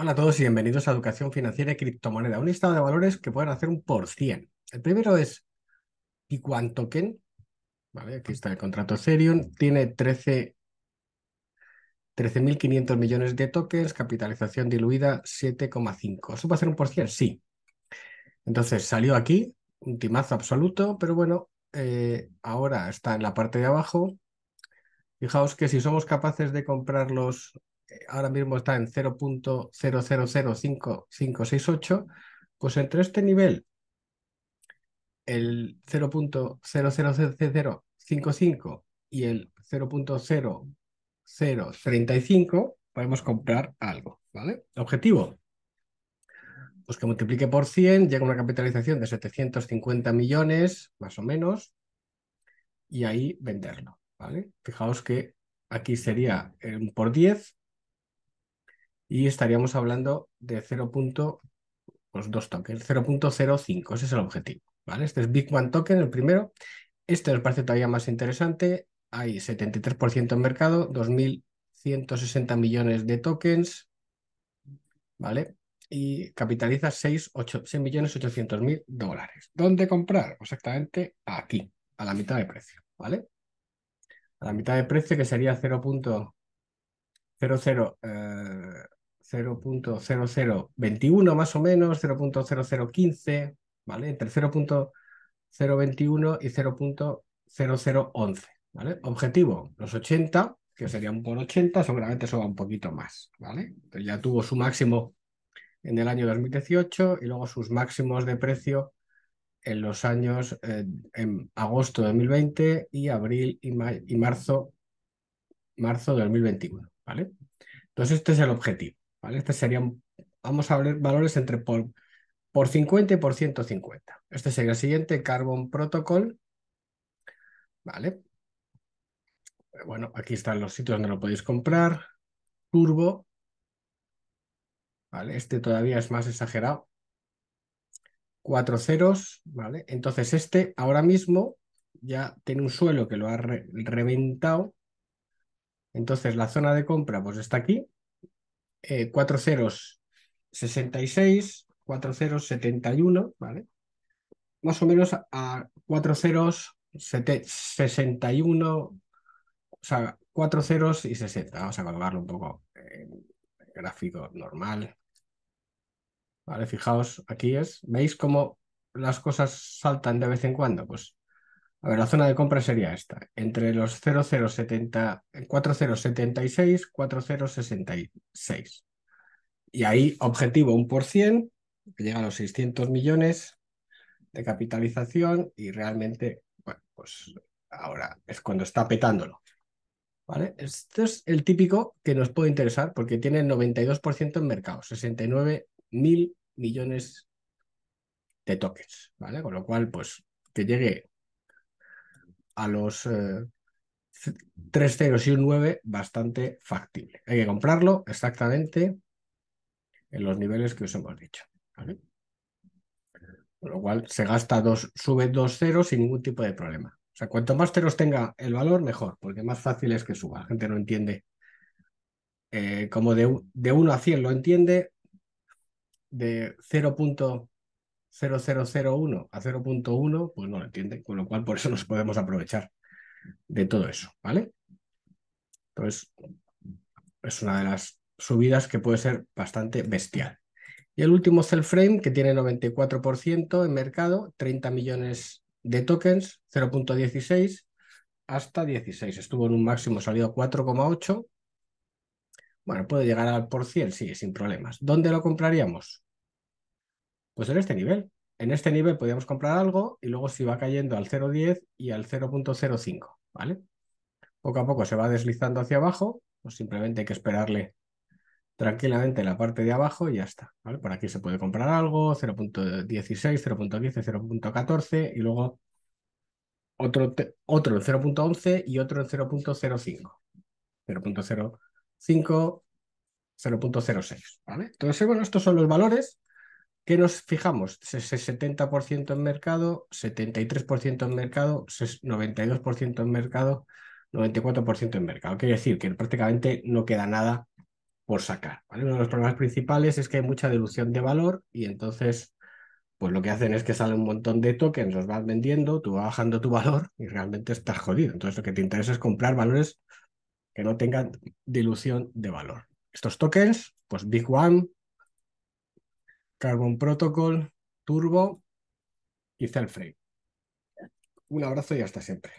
Hola a todos y bienvenidos a Educación Financiera y Criptomoneda, un listado de valores que pueden hacer un por cien. El primero es Piquan Token, ¿vale? Aquí está el contrato Ethereum, tiene 13 13.500 millones de tokens, capitalización diluida 7,5. ¿Eso puede hacer un por cien? Sí. Entonces salió aquí, un timazo absoluto, pero bueno, eh, ahora está en la parte de abajo. Fijaos que si somos capaces de comprarlos ahora mismo está en 0.000568, pues entre este nivel, el 0.000055 y el 0.0035, podemos comprar algo, ¿vale? Objetivo, pues que multiplique por 100, llega una capitalización de 750 millones, más o menos, y ahí venderlo, ¿vale? Fijaos que aquí sería por 10, y estaríamos hablando de 0.2 pues tokens, 0.05, ese es el objetivo. ¿vale? Este es Big One Token, el primero. Este nos parece todavía más interesante. Hay 73% en mercado, 2.160 millones de tokens, ¿vale? Y capitaliza 6.800.000 millones 800 mil dólares. ¿Dónde comprar? Exactamente aquí, a la mitad de precio, ¿vale? A la mitad de precio que sería 0.00 0.0021 más o menos, 0.0015, ¿vale? Entre 0.021 y 0.0011, ¿vale? Objetivo, los 80, que serían por 80, seguramente eso va un poquito más, ¿vale? ya tuvo su máximo en el año 2018 y luego sus máximos de precio en los años eh, en agosto de 2020 y abril y, y marzo, marzo de 2021, ¿vale? Entonces este es el objetivo. Este serían, vamos a ver valores entre por, por 50 y por 150. Este sería el siguiente, Carbon Protocol, ¿vale? Bueno, aquí están los sitios donde lo podéis comprar. Turbo, ¿vale? Este todavía es más exagerado. Cuatro ceros, ¿vale? Entonces este ahora mismo ya tiene un suelo que lo ha reventado. Entonces la zona de compra pues está aquí, eh, 4 ceros 66, 4 ceros 71, ¿vale? Más o menos a 4 ceros 61, o sea, 4 ceros y 60. Vamos a colocarlo un poco en gráfico normal. Vale, fijaos, aquí es, ¿veis cómo las cosas saltan de vez en cuando? Pues, a ver, la zona de compra sería esta, entre los 0070, 4076, 4066. Y ahí, objetivo un por cien, que llega a los 600 millones de capitalización y realmente, bueno, pues ahora es cuando está petándolo. ¿Vale? Este es el típico que nos puede interesar porque tiene el 92% en mercado, 69 mil millones de tokens, ¿vale? Con lo cual, pues, que llegue a los eh, tres ceros y un 9, bastante factible. Hay que comprarlo exactamente en los niveles que os hemos dicho. Con lo cual se gasta dos, sube dos ceros sin ningún tipo de problema. O sea, cuanto más ceros tenga el valor, mejor, porque más fácil es que suba. La gente no entiende. Eh, como de, de 1 a 100 lo entiende, de 0.0001 a 0.1, pues no lo entiende, con lo cual por eso nos podemos aprovechar de todo eso, ¿vale? Entonces, es una de las subidas que puede ser bastante bestial. Y el último frame que tiene 94% en mercado, 30 millones de tokens, 0.16 hasta 16. Estuvo en un máximo, salió a 4,8. Bueno, puede llegar al por 100, sí, sin problemas. ¿Dónde lo compraríamos? Pues en este nivel. En este nivel podríamos comprar algo y luego si va cayendo al 0.10 y al 0.05, ¿vale? Poco a poco se va deslizando hacia abajo, pues simplemente hay que esperarle tranquilamente en la parte de abajo y ya está. Por aquí se puede comprar algo, 0.16, 0.15, 0.14 y luego otro, otro en 0.11 y otro en 0.05. 0.05, 0.06. ¿vale? Entonces, bueno, estos son los valores que nos fijamos. 70% en mercado, 73% en mercado, 92% en mercado, 94% en mercado. Quiere decir que prácticamente no queda nada por sacar. Uno de los problemas principales es que hay mucha dilución de valor y entonces pues lo que hacen es que sale un montón de tokens, los vas vendiendo, tú vas bajando tu valor y realmente estás jodido. Entonces lo que te interesa es comprar valores que no tengan dilución de valor. Estos tokens, pues Big One, Carbon Protocol, Turbo y Cellframe. Un abrazo y hasta siempre.